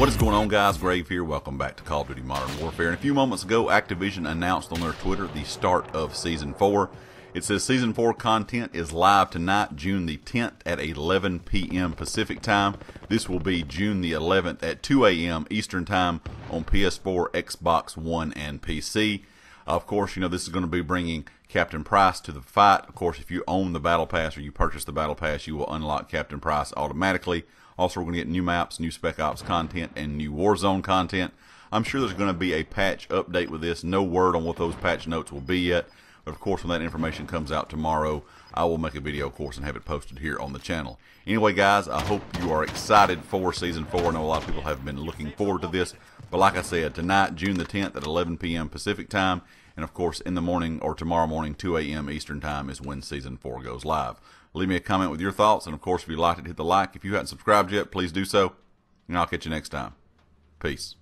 What is going on, guys? Grave here. Welcome back to Call of Duty Modern Warfare. And a few moments ago, Activision announced on their Twitter the start of Season 4. It says Season 4 content is live tonight, June the 10th at 11 p.m. Pacific Time. This will be June the 11th at 2 a.m. Eastern Time on PS4, Xbox One, and PC. Of course, you know, this is going to be bringing Captain Price to the fight. Of course, if you own the Battle Pass or you purchase the Battle Pass, you will unlock Captain Price automatically. Also, we're going to get new maps, new Spec Ops content, and new Warzone content. I'm sure there's going to be a patch update with this. No word on what those patch notes will be yet. But of course, when that information comes out tomorrow, I will make a video, of course, and have it posted here on the channel. Anyway, guys, I hope you are excited for Season 4. I know a lot of people have been looking forward to this. But like I said, tonight, June the 10th at 11 p.m. Pacific Time, and of course, in the morning or tomorrow morning, 2 a.m. Eastern Time is when Season 4 goes live. Leave me a comment with your thoughts, and of course, if you liked it, hit the like. If you haven't subscribed yet, please do so, and I'll catch you next time. Peace.